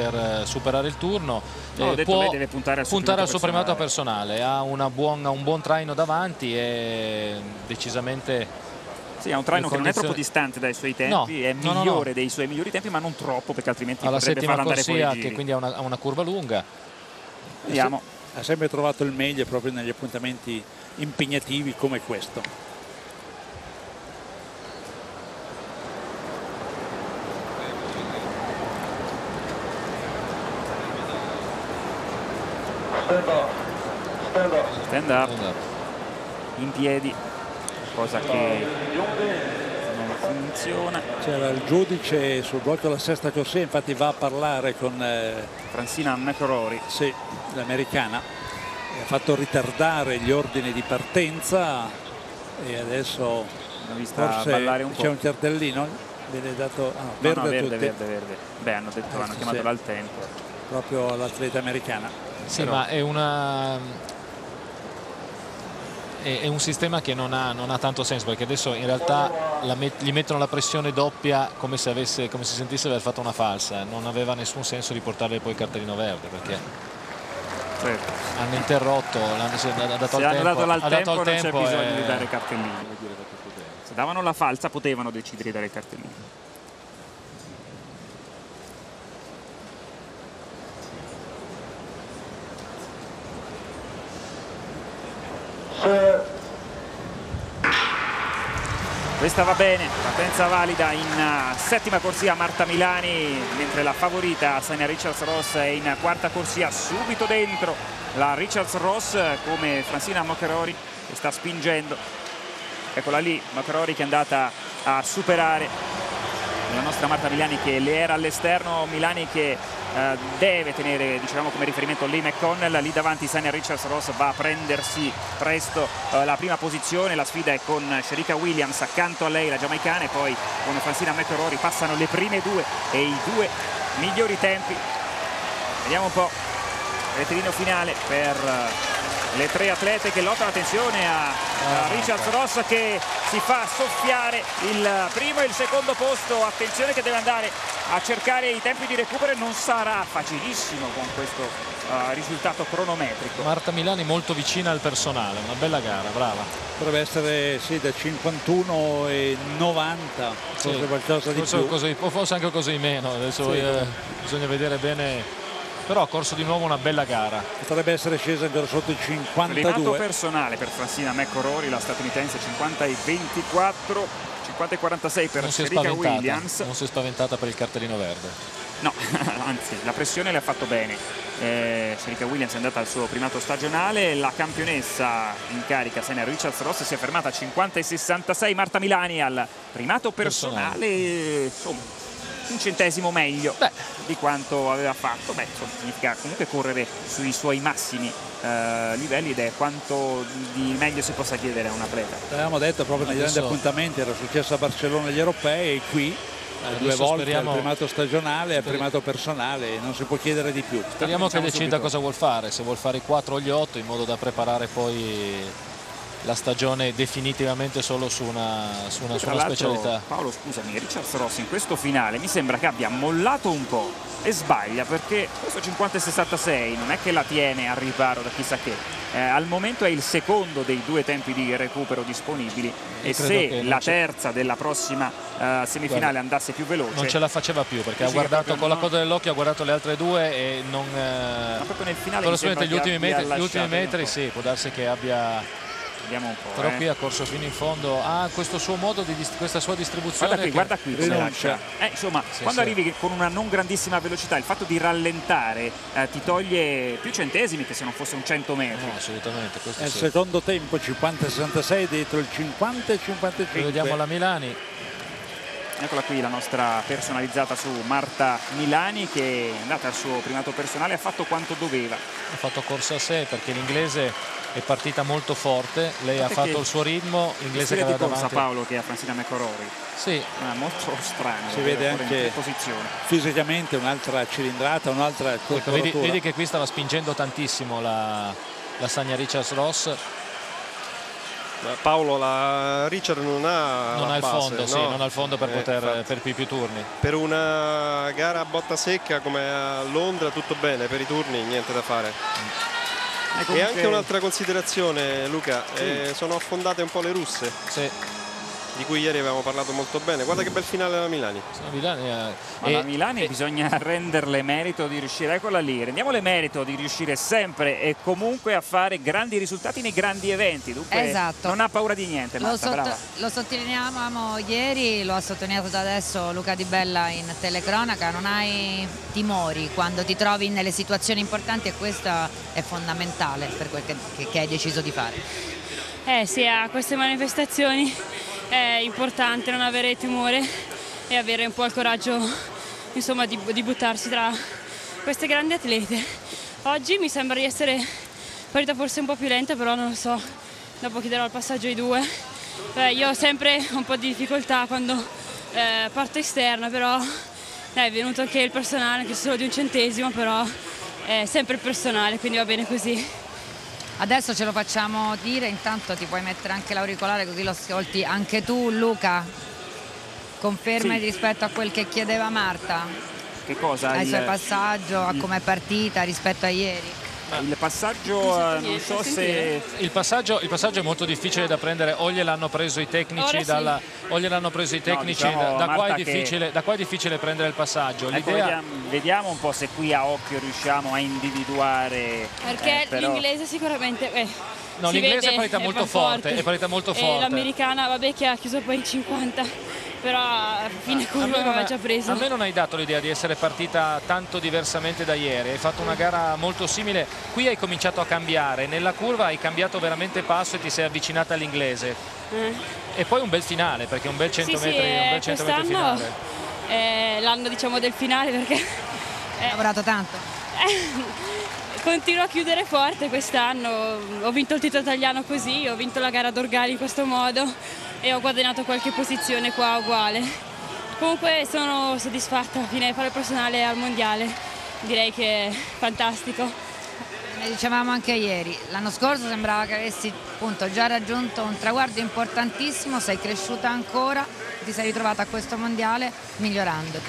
poter eh, superare il turno. No, eh, può deve puntare al suo, puntare al suo primato personale, ha buona, un buon traino davanti e decisamente sì, ha un traino che non è troppo distante dai suoi tempi, no, è migliore no, no, dei suoi migliori tempi, ma non troppo perché altrimenti Alla potrebbe farlo andare fuori corsia, che quindi ha una, ha una curva lunga. Vediamo. Ha sempre trovato il meglio proprio negli appuntamenti impegnativi come questo. Stand up. In piedi cosa che non funziona. C'era il giudice sul blocco della sesta corsia, infatti va a parlare con eh, Francina McRory. Sì, l'americana. Ha fatto ritardare gli ordini di partenza e adesso forse c'è un cartellino viene dato ah, verde, no, no, verde, verde, verde, Beh, hanno, detto, hanno chiamato sì. dal tempo. Proprio all'atleta americana. Sì, Però... ma è una è, un sistema che non ha, non ha, tanto senso perché adesso in realtà met gli mettono la pressione doppia come se, avesse, come se sentisse aver fatto una falsa non aveva nessun senso di portarle poi il cartellino verde perché certo. hanno interrotto hanno, ha dato se hanno tempo, dato al tempo non c'è bisogno e... di dare cartellini se davano la falsa potevano decidere di dare il cartellino Questa va bene, partenza valida in uh, settima corsia Marta Milani, mentre la favorita Sania Richards Ross è in quarta corsia subito dentro la Richards Ross come Francina Moccherori che sta spingendo. Eccola lì, Moccherori che è andata a superare la nostra Marta Milani che le era all'esterno, Milani che eh, deve tenere diciamo, come riferimento Lee McConnell, lì davanti Sania Richards Ross va a prendersi presto eh, la prima posizione, la sfida è con Sherika Williams accanto a lei la giamaicana e poi con Francina McCrory passano le prime due e i due migliori tempi. Vediamo un po' il rettilineo finale per eh, le tre atlete che lottano attenzione a, a Richards Ross che si fa soffiare il primo e il secondo posto attenzione che deve andare a cercare i tempi di recupero non sarà facilissimo con questo uh, risultato cronometrico. Marta Milani molto vicina al personale, una bella gara, brava. Potrebbe essere sì, da 51 e 90, forse sì, qualcosa di più. Così, forse anche così meno, adesso sì. eh, bisogna vedere bene però ha corso di nuovo una bella gara. Potrebbe essere scesa ancora sotto i 52 Primato personale per Francina McCorori la statunitense 50 e 24 50 e 46 per Erika Williams. non si è spaventata per il cartellino verde. No anzi la pressione le ha fatto bene. Eh, Williams è andata al suo primato stagionale la campionessa in carica Sena Richards Ross si è fermata a 50 e 66 Marta Milani al primato personale, personale. insomma un centesimo meglio Beh. di quanto aveva fatto Beh, insomma, significa comunque correre sui suoi massimi eh, livelli ed è quanto di meglio si possa chiedere a un atleta l'avevamo detto proprio negli grandi appuntamenti era successo a Barcellona agli europei e qui eh, due volte speriamo... al primato stagionale e al primato personale non si può chiedere di più speriamo che decida subito. cosa vuol fare se vuol fare i 4 o gli 8 in modo da preparare poi la stagione definitivamente solo su una, su una, su una specialità. Paolo scusami, Richards Ross in questo finale mi sembra che abbia mollato un po' e sbaglia perché questo 50-66 non è che la tiene al riparo da chissà che. Eh, al momento è il secondo dei due tempi di recupero disponibili e se la terza della prossima uh, semifinale Guarda, andasse più veloce non ce la faceva più perché ha guardato con la coda dell'occhio ha guardato le altre due e non uh, ma proprio nel finale gli ultimi metri, gli ultimi metri sì può darsi che abbia Vediamo un po'. Però eh. qui ha corso fino in fondo. Ha ah, questo suo modo di questa sua distribuzione. Guarda qui, guarda qui come lascia. Eh, insomma, sì, quando sì. arrivi con una non grandissima velocità, il fatto di rallentare eh, ti toglie più centesimi che se non fosse un 100 metri. No, assolutamente. È il sì. secondo tempo, 50-66 dietro il 50-55. Vediamo la Milani. Eccola qui la nostra personalizzata su Marta Milani che è andata al suo primato personale, ha fatto quanto doveva. Ha fatto corsa a sé perché l'inglese è partita molto forte, lei ha fatto il suo ritmo, l'inglese che aveva di corsa davanti. Paolo che ha Francina McCorori. Sì. Ah, molto strano. Si vede anche fisicamente un'altra cilindrata, un'altra ecco, vedi, vedi, che qui stava spingendo tantissimo la, la Sagna Richards Ross Paolo, la Richard non ha non ha il base, fondo, no? sì, non ha il fondo per eh, poter per più, più turni. Per una gara a botta secca come a Londra tutto bene, per i turni niente da fare. E, E comunque... anche un'altra considerazione Luca, Sì. eh, sono affondate un po' le russe, Sì, di cui ieri avevamo parlato molto bene. Guarda che bel finale alla Milani. sono Milani, eh, Ma e- la Milani e- bisogna renderle merito di riuscire, eccola lì, rendiamole merito di riuscire sempre e comunque a fare grandi risultati nei grandi eventi. Dunque Esatto. non ha paura di niente, Lo, Marta, sotto- brava. lo sottolineiamo ieri, lo ha sottolineato da adesso Luca Di Bella in telecronaca, non hai timori quando ti trovi nelle situazioni importanti e questo è fondamentale per quel che, che- che hai deciso di fare. Eh sì, a queste manifestazioni è importante non avere timore e avere un po' il coraggio insomma, di, di buttarsi tra queste grandi atlete. Oggi mi sembra di essere partita forse un po' più lenta, però non lo so, dopo chiederò il passaggio ai due. Eh, io ho sempre un po' di difficoltà quando eh, parto esterna, però eh, è venuto anche il personale, anche solo di un centesimo, però è sempre il personale, quindi va bene così. Adesso ce lo facciamo dire, intanto ti puoi mettere anche l'auricolare così lo ascolti anche tu Luca. Conferme Sì. rispetto a quel che chiedeva Marta, Che cosa? ai Il, suoi passaggio, a come è partita rispetto a ieri. Il passaggio, Non eh, so se... Il passaggio, il passaggio è molto difficile da prendere, o gliel'hanno preso i tecnici, sì. dalla- o gliel'hanno preso i tecnici, diciamo, da, da qua che- difficile, da qua è difficile prendere il passaggio. Ecco, vediamo, vediamo un po' se qui a occhio riusciamo a individuare. Perché eh, però- l'inglese sicuramente... eh, No, l'inglese è partita molto va forte, è partita molto forte. l'americana, vabbè, che ha chiuso poi in 50, però a fine curva non aveva già preso. a me non hai dato l'idea di essere partita tanto diversamente da ieri, hai fatto una gara molto simile, qui hai cominciato a cambiare, nella curva hai cambiato veramente passo e ti sei avvicinata all'inglese Eh. e poi un bel finale perché un bel 100 Sì, sì, metri, un eh, bel 100 metri quest'anno finale. l'anno diciamo del finale perché Hai lavorato tanto? Continuo a chiudere forte quest'anno, ho vinto il titolo italiano così, ho vinto la gara d'Orgali in questo modo e ho guadagnato qualche posizione qua uguale. Comunque sono soddisfatta, fine fare il personale al mondiale, direi che è fantastico. Ne dicevamo anche ieri, l'anno scorso sembrava che avessi appunto, già raggiunto un traguardo importantissimo, sei cresciuta ancora, ti sei ritrovata a questo mondiale migliorandoti.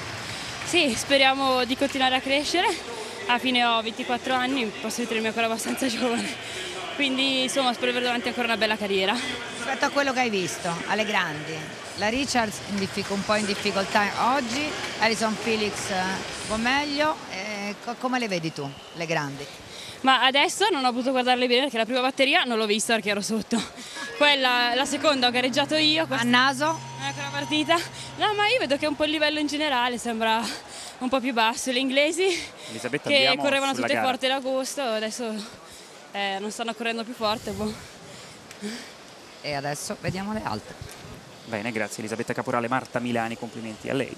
Sì, speriamo di continuare a crescere. Alla fine ho 24 anni, posso ritenermi ancora abbastanza giovane. Quindi insomma spero di avere davanti ancora una bella carriera. Rispetto a quello che hai visto, alle grandi, la Richards un po' in difficoltà oggi, Alison Felix eh, un po' meglio, eh, co- come le vedi tu, le grandi? Ma adesso non ho potuto guardarle bene perché la prima batteria non l'ho vista perché ero sotto. Quella, la seconda ho gareggiato io, A naso? è una partita. No, ma io vedo che un po' il livello in generale sembra un po' più basso. Le inglesi Elisabetta, che correvano tutte gara. forti d'agosto, adesso eh, non stanno correndo più forte. boh. E adesso vediamo le altre. Bene, grazie Elisabetta Caporale, Marta Milani, complimenti a lei.